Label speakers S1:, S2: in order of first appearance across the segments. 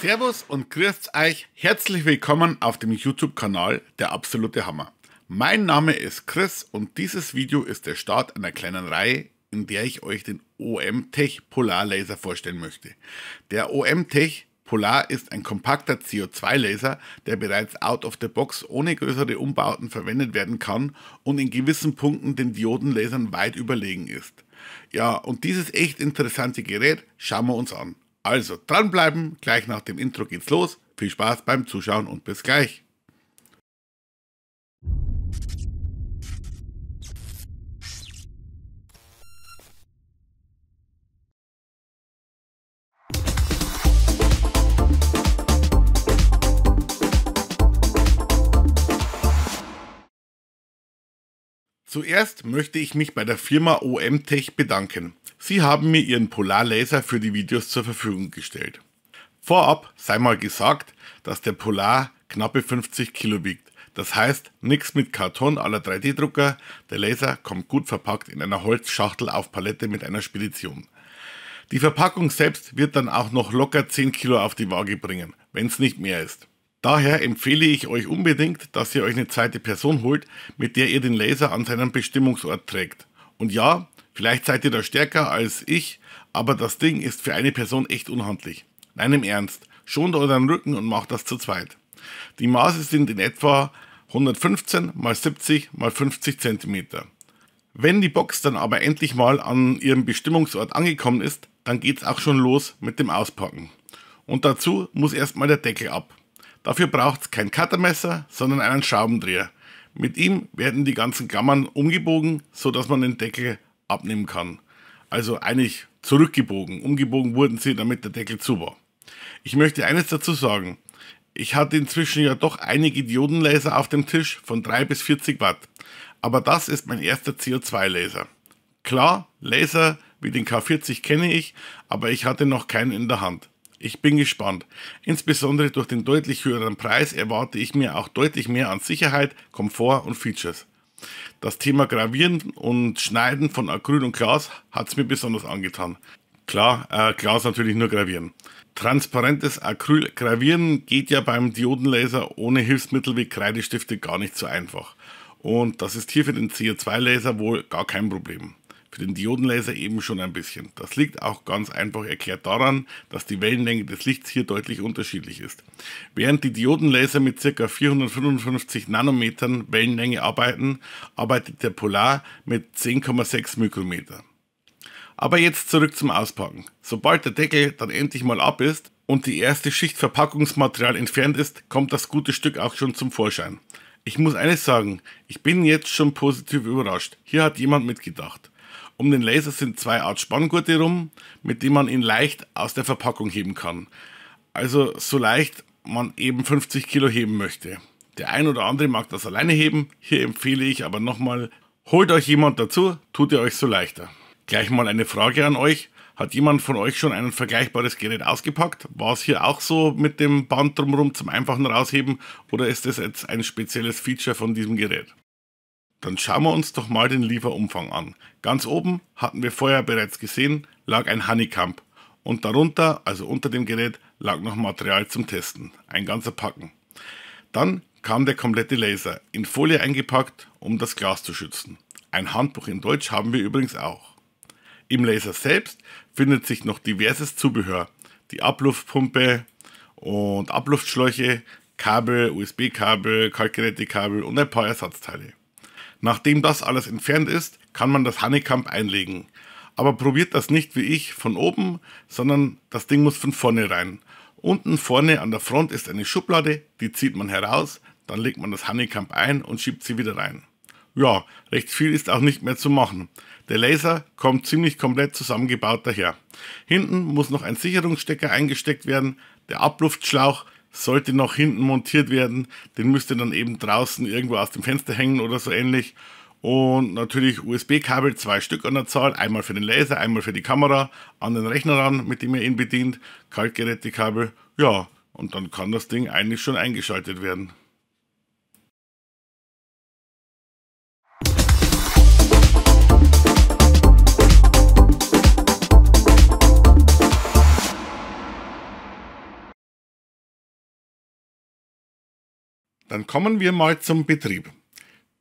S1: Servus und grüßt euch. Herzlich willkommen auf dem YouTube-Kanal Der absolute Hammer. Mein Name ist Chris und dieses Video ist der Start einer kleinen Reihe, in der ich euch den OM-Tech Polar Laser vorstellen möchte. Der OM-Tech Polar ist ein kompakter CO2-Laser, der bereits out of the box ohne größere Umbauten verwendet werden kann und in gewissen Punkten den Diodenlasern weit überlegen ist. Ja, und dieses echt interessante Gerät schauen wir uns an. Also dranbleiben, gleich nach dem Intro geht's los. Viel Spaß beim Zuschauen und bis gleich. Zuerst möchte ich mich bei der Firma OM-Tech bedanken. Sie haben mir Ihren Polar-Laser für die Videos zur Verfügung gestellt. Vorab sei mal gesagt, dass der Polar knappe 50 Kilo wiegt. Das heißt, nichts mit Karton aller 3D-Drucker, der Laser kommt gut verpackt in einer Holzschachtel auf Palette mit einer Spedition. Die Verpackung selbst wird dann auch noch locker 10 Kilo auf die Waage bringen, wenn es nicht mehr ist. Daher empfehle ich euch unbedingt, dass ihr euch eine zweite Person holt, mit der ihr den Laser an seinen Bestimmungsort trägt. Und ja, vielleicht seid ihr da stärker als ich, aber das Ding ist für eine Person echt unhandlich. Nein, im Ernst, schont euren Rücken und macht das zu zweit. Die Maße sind in etwa 115 x 70 x 50 cm. Wenn die Box dann aber endlich mal an ihrem Bestimmungsort angekommen ist, dann geht's auch schon los mit dem Auspacken. Und dazu muss erstmal der Deckel ab. Dafür braucht es kein Cuttermesser, sondern einen Schraubendreher. Mit ihm werden die ganzen Klammern umgebogen, sodass man den Deckel abnehmen kann. Also eigentlich zurückgebogen. Umgebogen wurden sie, damit der Deckel zu war. Ich möchte eines dazu sagen. Ich hatte inzwischen ja doch einige Diodenlaser auf dem Tisch von 3 bis 40 Watt. Aber das ist mein erster CO2-Laser. Klar, Laser wie den K40 kenne ich, aber ich hatte noch keinen in der Hand. Ich bin gespannt. Insbesondere durch den deutlich höheren Preis erwarte ich mir auch deutlich mehr an Sicherheit, Komfort und Features. Das Thema Gravieren und Schneiden von Acryl und Glas hat es mir besonders angetan. Klar, äh, Glas natürlich nur gravieren. Transparentes Acryl gravieren geht ja beim Diodenlaser ohne Hilfsmittel wie Kreidestifte gar nicht so einfach. Und das ist hier für den CO2-Laser wohl gar kein Problem den Diodenlaser eben schon ein bisschen. Das liegt auch ganz einfach erklärt daran, dass die Wellenlänge des Lichts hier deutlich unterschiedlich ist. Während die Diodenlaser mit ca. 455 Nanometern Wellenlänge arbeiten, arbeitet der Polar mit 10,6 Mikrometer. Aber jetzt zurück zum Auspacken. Sobald der Deckel dann endlich mal ab ist und die erste Schicht Verpackungsmaterial entfernt ist, kommt das gute Stück auch schon zum Vorschein. Ich muss eines sagen, ich bin jetzt schon positiv überrascht. Hier hat jemand mitgedacht. Um den Laser sind zwei Art Spanngurte rum, mit denen man ihn leicht aus der Verpackung heben kann. Also so leicht man eben 50 Kilo heben möchte. Der ein oder andere mag das alleine heben, hier empfehle ich aber nochmal, holt euch jemand dazu, tut ihr euch so leichter. Gleich mal eine Frage an euch. Hat jemand von euch schon ein vergleichbares Gerät ausgepackt? War es hier auch so mit dem Band drumherum zum einfachen Rausheben oder ist das jetzt ein spezielles Feature von diesem Gerät? Dann schauen wir uns doch mal den Lieferumfang an. Ganz oben, hatten wir vorher bereits gesehen, lag ein Honeycomb und darunter, also unter dem Gerät, lag noch Material zum Testen, ein ganzer Packen. Dann kam der komplette Laser, in Folie eingepackt, um das Glas zu schützen. Ein Handbuch in Deutsch haben wir übrigens auch. Im Laser selbst findet sich noch diverses Zubehör, die Abluftpumpe und Abluftschläuche, Kabel, USB-Kabel, Kaltgerätekabel und ein paar Ersatzteile. Nachdem das alles entfernt ist, kann man das Honeycomb einlegen. Aber probiert das nicht wie ich von oben, sondern das Ding muss von vorne rein. Unten vorne an der Front ist eine Schublade, die zieht man heraus, dann legt man das Honeycomb ein und schiebt sie wieder rein. Ja, recht viel ist auch nicht mehr zu machen. Der Laser kommt ziemlich komplett zusammengebaut daher. Hinten muss noch ein Sicherungsstecker eingesteckt werden, der Abluftschlauch sollte noch hinten montiert werden. Den müsste dann eben draußen irgendwo aus dem Fenster hängen oder so ähnlich. Und natürlich USB-Kabel, zwei Stück an der Zahl, einmal für den Laser, einmal für die Kamera, an den Rechner ran, mit dem ihr ihn bedient, Kaltgerätekabel, ja, und dann kann das Ding eigentlich schon eingeschaltet werden. Dann kommen wir mal zum Betrieb.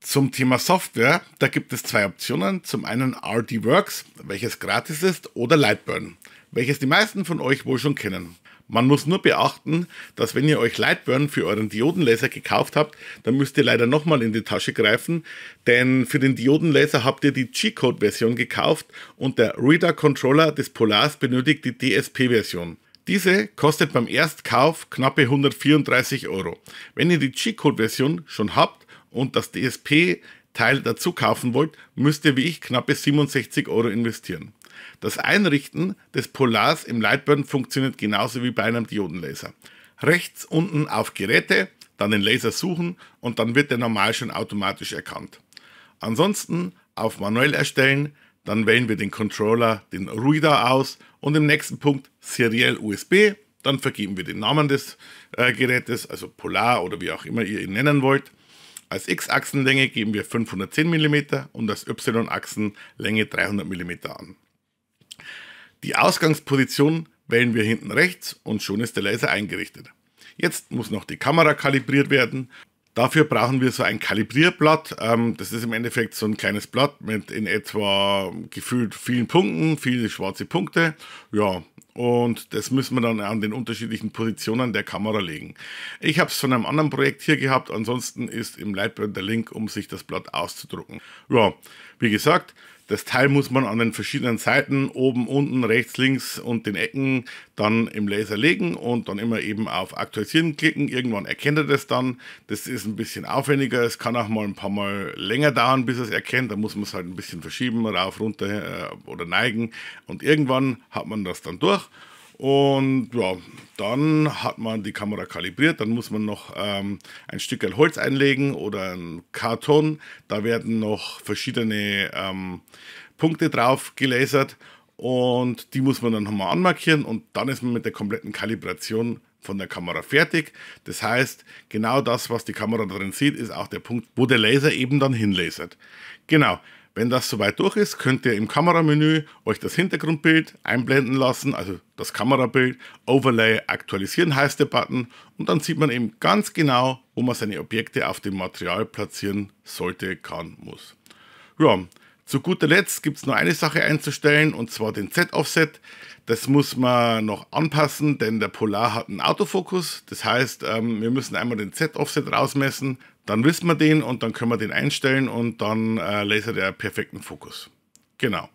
S1: Zum Thema Software, da gibt es zwei Optionen. Zum einen RD Works, welches gratis ist, oder Lightburn, welches die meisten von euch wohl schon kennen. Man muss nur beachten, dass wenn ihr euch Lightburn für euren Diodenlaser gekauft habt, dann müsst ihr leider nochmal in die Tasche greifen, denn für den Diodenlaser habt ihr die G-Code-Version gekauft und der Reader-Controller des Polars benötigt die DSP-Version. Diese kostet beim Erstkauf knappe 134 Euro. Wenn ihr die G-Code-Version schon habt und das DSP-Teil dazu kaufen wollt, müsst ihr wie ich knappe 67 Euro investieren. Das Einrichten des Polars im Lightburn funktioniert genauso wie bei einem Diodenlaser. Rechts unten auf Geräte, dann den Laser suchen und dann wird der normal schon automatisch erkannt. Ansonsten auf manuell erstellen, dann wählen wir den Controller, den Reader aus und im nächsten Punkt seriell USB. Dann vergeben wir den Namen des äh, Gerätes, also Polar oder wie auch immer ihr ihn nennen wollt. Als X-Achsenlänge geben wir 510 mm und als Y-Achsenlänge 300 mm an. Die Ausgangsposition wählen wir hinten rechts und schon ist der Laser eingerichtet. Jetzt muss noch die Kamera kalibriert werden. Dafür brauchen wir so ein Kalibrierblatt. Ähm, das ist im Endeffekt so ein kleines Blatt mit in etwa gefühlt vielen Punkten, viele schwarze Punkte. Ja, und das müssen wir dann an den unterschiedlichen Positionen der Kamera legen. Ich habe es von einem anderen Projekt hier gehabt, ansonsten ist im Lightburn der Link, um sich das Blatt auszudrucken. Ja, wie gesagt, das Teil muss man an den verschiedenen Seiten, oben, unten, rechts, links und den Ecken dann im Laser legen und dann immer eben auf Aktualisieren klicken. Irgendwann erkennt er das dann. Das ist ein bisschen aufwendiger. Es kann auch mal ein paar Mal länger dauern, bis es erkennt. Da muss man es halt ein bisschen verschieben, rauf, runter äh, oder neigen. Und irgendwann hat man das dann durch. Und ja, dann hat man die Kamera kalibriert, dann muss man noch ähm, ein Stück Holz einlegen oder ein Karton. Da werden noch verschiedene ähm, Punkte drauf gelasert und die muss man dann nochmal anmarkieren und dann ist man mit der kompletten Kalibration von der Kamera fertig. Das heißt, genau das, was die Kamera darin sieht, ist auch der Punkt, wo der Laser eben dann hinlasert. Genau. Wenn das soweit durch ist, könnt ihr im Kameramenü euch das Hintergrundbild einblenden lassen, also das Kamerabild, Overlay aktualisieren heißt der Button und dann sieht man eben ganz genau, wo man seine Objekte auf dem Material platzieren sollte, kann, muss. Ja, zu guter Letzt gibt es nur eine Sache einzustellen und zwar den Z-Offset. Das muss man noch anpassen, denn der Polar hat einen Autofokus. Das heißt, ähm, wir müssen einmal den Z-Offset rausmessen, dann wissen wir den und dann können wir den einstellen und dann äh, lasert er perfekten Fokus. Genau.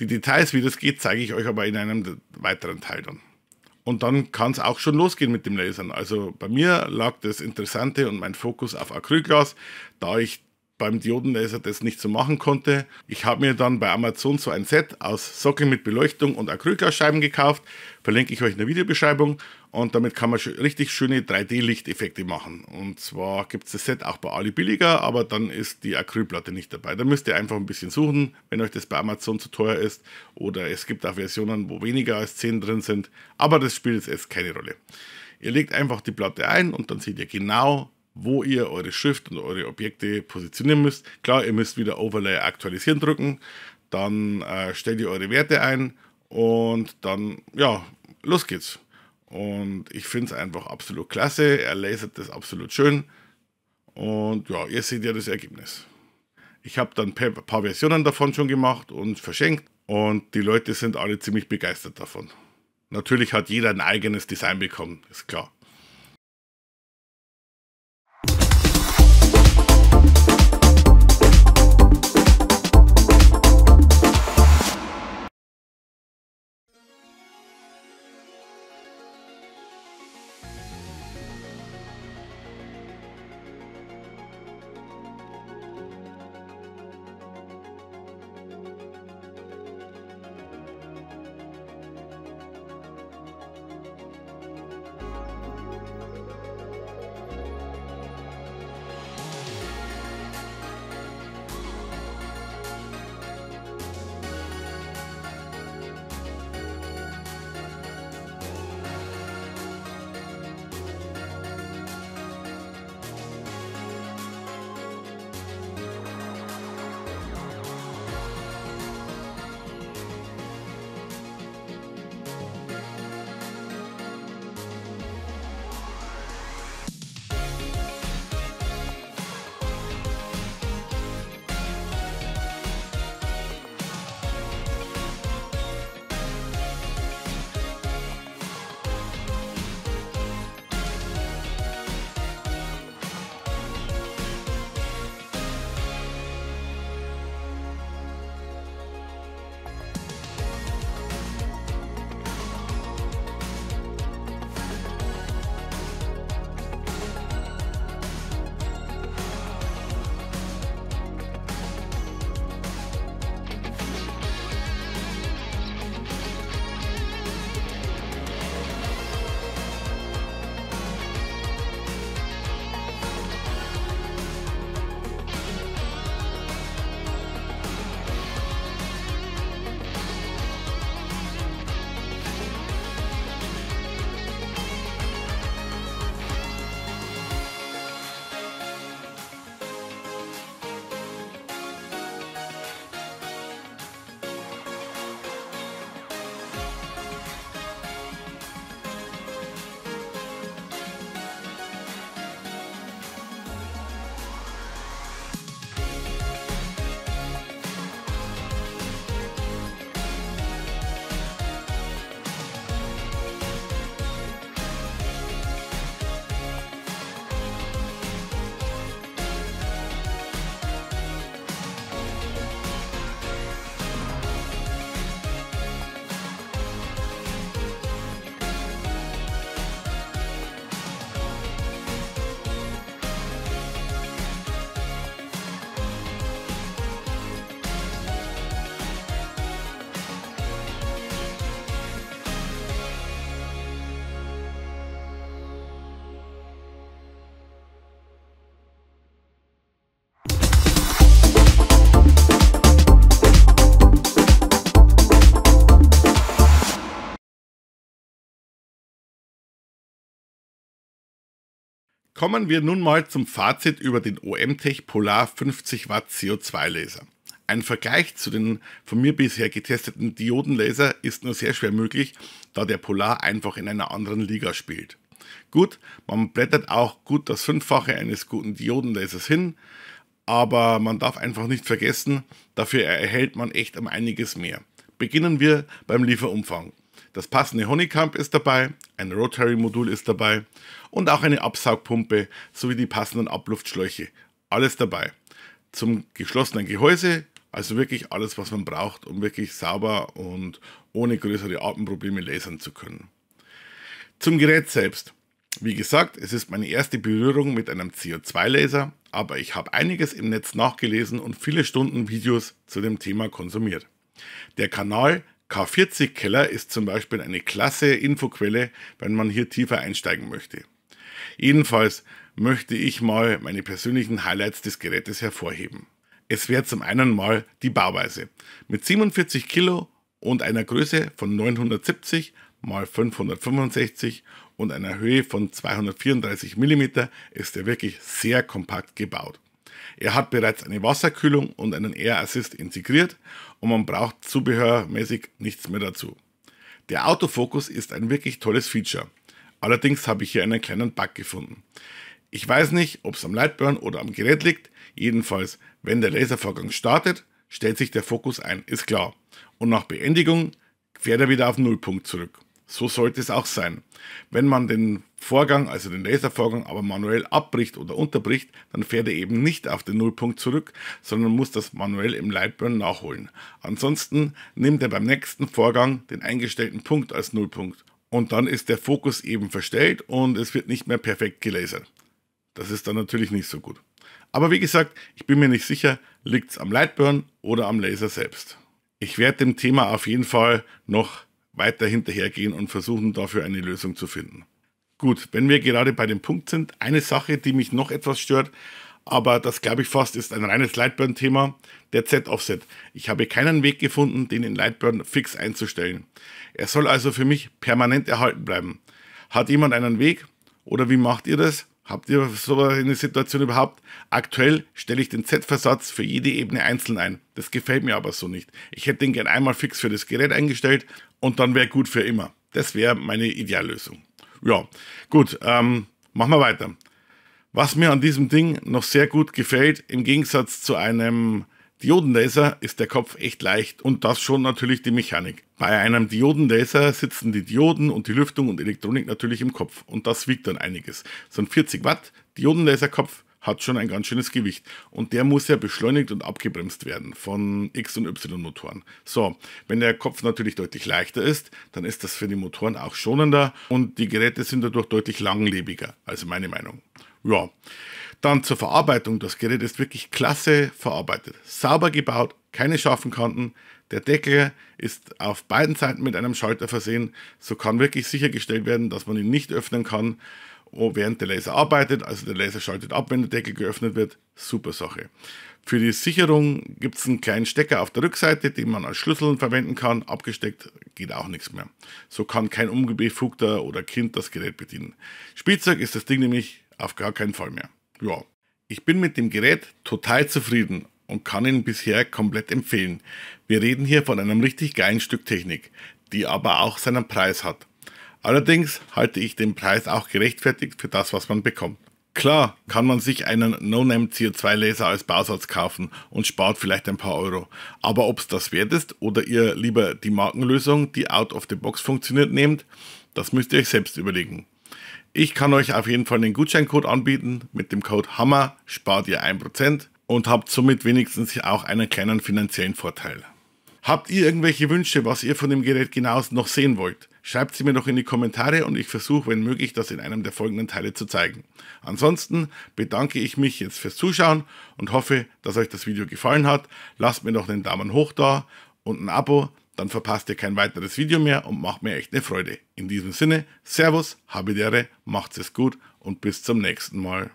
S1: Die Details, wie das geht, zeige ich euch aber in einem weiteren Teil dann. Und dann kann es auch schon losgehen mit dem Lasern. Also bei mir lag das Interessante und mein Fokus auf Acrylglas, da ich beim Diodenlaser das nicht so machen konnte. Ich habe mir dann bei Amazon so ein Set aus Sockel mit Beleuchtung und Acrylglasscheiben gekauft. Verlinke ich euch in der Videobeschreibung. Und damit kann man richtig schöne 3D-Lichteffekte machen. Und zwar gibt es das Set auch bei Ali billiger, aber dann ist die Acrylplatte nicht dabei. Da müsst ihr einfach ein bisschen suchen, wenn euch das bei Amazon zu teuer ist. Oder es gibt auch Versionen, wo weniger als 10 drin sind. Aber das spielt jetzt keine Rolle. Ihr legt einfach die Platte ein und dann seht ihr genau, wo ihr eure Schrift und eure Objekte positionieren müsst. Klar, ihr müsst wieder Overlay aktualisieren drücken, dann äh, stellt ihr eure Werte ein und dann, ja, los geht's. Und ich finde es einfach absolut klasse. Er lasert das absolut schön. Und ja, ihr seht ja das Ergebnis. Ich habe dann ein paar Versionen davon schon gemacht und verschenkt. Und die Leute sind alle ziemlich begeistert davon. Natürlich hat jeder ein eigenes Design bekommen, ist klar. Kommen wir nun mal zum Fazit über den OMTech Polar 50 Watt CO2 Laser. Ein Vergleich zu den von mir bisher getesteten Diodenlaser ist nur sehr schwer möglich, da der Polar einfach in einer anderen Liga spielt. Gut, man blättert auch gut das Fünffache eines guten Diodenlasers hin, aber man darf einfach nicht vergessen, dafür erhält man echt um einiges mehr. Beginnen wir beim Lieferumfang. Das passende Honeycomb ist dabei, ein Rotary-Modul ist dabei und auch eine Absaugpumpe sowie die passenden Abluftschläuche. Alles dabei. Zum geschlossenen Gehäuse, also wirklich alles, was man braucht, um wirklich sauber und ohne größere Atemprobleme lasern zu können. Zum Gerät selbst. Wie gesagt, es ist meine erste Berührung mit einem CO2-Laser, aber ich habe einiges im Netz nachgelesen und viele Stunden Videos zu dem Thema konsumiert. Der Kanal K40 Keller ist zum Beispiel eine klasse Infoquelle, wenn man hier tiefer einsteigen möchte. Jedenfalls möchte ich mal meine persönlichen Highlights des Gerätes hervorheben. Es wäre zum einen mal die Bauweise. Mit 47 Kilo und einer Größe von 970 x 565 und einer Höhe von 234 mm ist er wirklich sehr kompakt gebaut. Er hat bereits eine Wasserkühlung und einen Air Assist integriert und man braucht zubehörmäßig nichts mehr dazu. Der Autofokus ist ein wirklich tolles Feature. Allerdings habe ich hier einen kleinen Bug gefunden. Ich weiß nicht, ob es am Lightburn oder am Gerät liegt. Jedenfalls, wenn der Laservorgang startet, stellt sich der Fokus ein, ist klar. Und nach Beendigung fährt er wieder auf Nullpunkt zurück. So sollte es auch sein. Wenn man den Vorgang, also den Laservorgang, aber manuell abbricht oder unterbricht, dann fährt er eben nicht auf den Nullpunkt zurück, sondern muss das manuell im Lightburn nachholen. Ansonsten nimmt er beim nächsten Vorgang den eingestellten Punkt als Nullpunkt. Und dann ist der Fokus eben verstellt und es wird nicht mehr perfekt gelasert. Das ist dann natürlich nicht so gut. Aber wie gesagt, ich bin mir nicht sicher, liegt es am Lightburn oder am Laser selbst. Ich werde dem Thema auf jeden Fall noch weiter hinterhergehen und versuchen dafür eine Lösung zu finden. Gut, wenn wir gerade bei dem Punkt sind, eine Sache, die mich noch etwas stört, aber das glaube ich fast ist ein reines Lightburn-Thema, der Z-Offset. Ich habe keinen Weg gefunden, den in Lightburn fix einzustellen. Er soll also für mich permanent erhalten bleiben. Hat jemand einen Weg oder wie macht ihr das? Habt ihr so eine Situation überhaupt? Aktuell stelle ich den Z-Versatz für jede Ebene einzeln ein. Das gefällt mir aber so nicht. Ich hätte den gern einmal fix für das Gerät eingestellt und dann wäre gut für immer. Das wäre meine Ideallösung. Ja, gut, ähm, machen wir weiter. Was mir an diesem Ding noch sehr gut gefällt, im Gegensatz zu einem Diodenlaser ist der Kopf echt leicht und das schon natürlich die Mechanik. Bei einem Diodenlaser sitzen die Dioden und die Lüftung und Elektronik natürlich im Kopf und das wiegt dann einiges. So ein 40 Watt Diodenlaserkopf hat schon ein ganz schönes Gewicht und der muss ja beschleunigt und abgebremst werden von X- und Y-Motoren. So, wenn der Kopf natürlich deutlich leichter ist, dann ist das für die Motoren auch schonender und die Geräte sind dadurch deutlich langlebiger, also meine Meinung. Ja, dann zur Verarbeitung. Das Gerät ist wirklich klasse verarbeitet. Sauber gebaut, keine scharfen Kanten. Der Deckel ist auf beiden Seiten mit einem Schalter versehen. So kann wirklich sichergestellt werden, dass man ihn nicht öffnen kann, während der Laser arbeitet. Also der Laser schaltet ab, wenn der Deckel geöffnet wird. Super Sache. Für die Sicherung gibt es einen kleinen Stecker auf der Rückseite, den man als Schlüssel verwenden kann. Abgesteckt geht auch nichts mehr. So kann kein unbefugter oder Kind das Gerät bedienen. Spielzeug ist das Ding nämlich auf gar keinen Fall mehr ja, ich bin mit dem Gerät total zufrieden und kann ihn bisher komplett empfehlen. Wir reden hier von einem richtig geilen Stück Technik, die aber auch seinen Preis hat. Allerdings halte ich den Preis auch gerechtfertigt für das, was man bekommt. Klar kann man sich einen No-Name CO2-Laser als Bausatz kaufen und spart vielleicht ein paar Euro. Aber ob es das wert ist oder ihr lieber die Markenlösung, die out of the box funktioniert, nehmt, das müsst ihr euch selbst überlegen. Ich kann euch auf jeden Fall einen Gutscheincode anbieten. Mit dem Code HAMMER spart ihr 1% und habt somit wenigstens auch einen kleinen finanziellen Vorteil. Habt ihr irgendwelche Wünsche, was ihr von dem Gerät genau noch sehen wollt? Schreibt sie mir doch in die Kommentare und ich versuche, wenn möglich, das in einem der folgenden Teile zu zeigen. Ansonsten bedanke ich mich jetzt fürs Zuschauen und hoffe, dass euch das Video gefallen hat. Lasst mir doch einen Daumen hoch da und ein Abo, dann verpasst ihr kein weiteres Video mehr und macht mir echt eine Freude. In diesem Sinne, Servus, habe Ehre, macht's es gut und bis zum nächsten Mal.